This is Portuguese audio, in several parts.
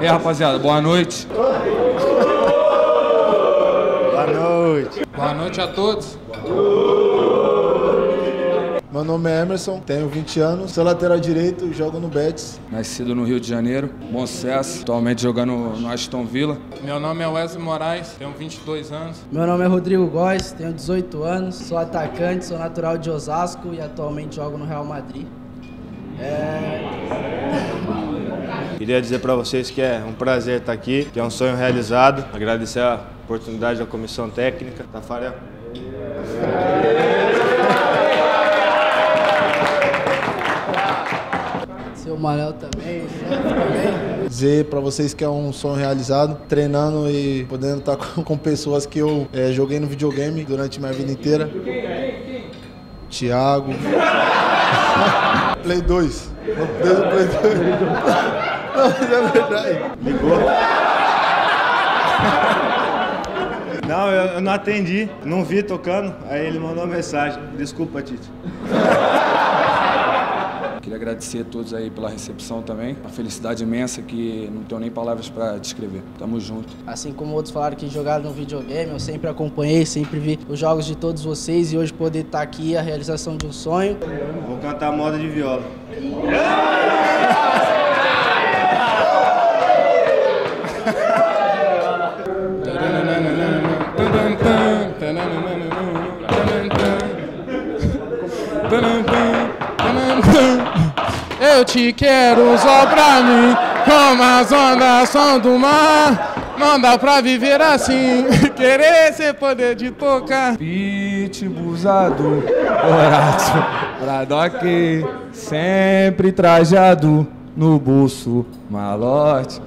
E aí, rapaziada, boa noite. Boa noite. Boa noite a todos. Meu nome é Emerson, tenho 20 anos, sou lateral direito, jogo no Betis. Nascido no Rio de Janeiro, bom sucesso. Atualmente jogando no Aston Villa. Meu nome é Wesley Moraes, tenho 22 anos. Meu nome é Rodrigo Góes, tenho 18 anos, sou atacante, sou natural de Osasco e atualmente jogo no Real Madrid. É... Queria dizer para vocês que é um prazer estar aqui, que é um sonho realizado. Agradecer a oportunidade da comissão técnica. Tafarel. Seu Manel também, também. Dizer para vocês que é um sonho realizado, treinando e podendo estar com, pessoas que eu é, joguei no videogame durante minha vida inteira. Thiago. Play 2. Desde o Play 2. Mas é verdade. Ligou? Não, eu, eu não atendi, não vi tocando. Aí ele mandou uma mensagem. Desculpa, Tite. Queria agradecer a todos aí pela recepção também. Uma felicidade imensa que não tenho nem palavras para descrever. Tamo junto. Assim como outros falaram que jogaram no videogame, eu sempre acompanhei, sempre vi os jogos de todos vocês e hoje poder estar aqui a realização de um sonho. Vou cantar moda de viola. Eu te quero só pra mim, como as ondas são do mar. Não dá pra viver assim, querer ser poder de tocar. Pitbuzado, Horácio, Bradock, sempre trajado no bolso, malote.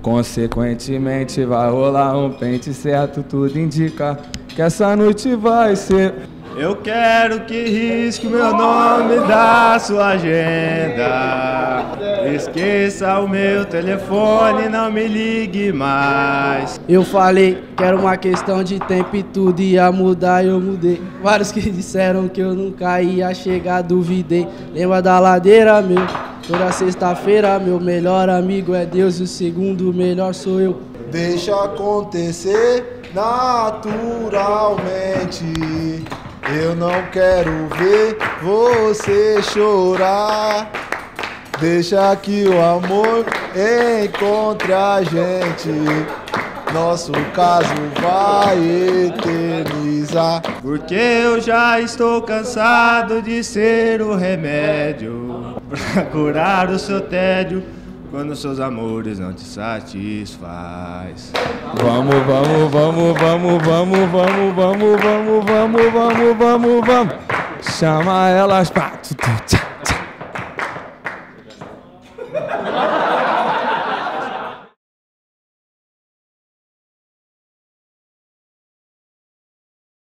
Consequentemente vai rolar um pente certo, tudo indica que essa noite vai ser Eu quero que risque o meu nome da sua agenda. Esqueça o meu telefone, não me ligue mais. Eu falei que era uma questão de tempo e tudo ia mudar, eu mudei. Vários que disseram que eu nunca ia chegar, duvidei. Lembra da ladeira, meu? Toda sexta-feira, meu melhor amigo é Deus e o segundo melhor sou eu. Deixa acontecer naturalmente. Eu não quero ver você chorar. Deixa que o amor encontre a gente. Nosso caso vai eternizar. Porque eu já estou cansado de ser o remédio pra curar o seu tédio quando seus amores não te satisfaz. Vamos, vamos, vamos, vamos, vamos, vamos, vamos, vamos, vamos, vamos, vamos, vamos. Chama elas pra.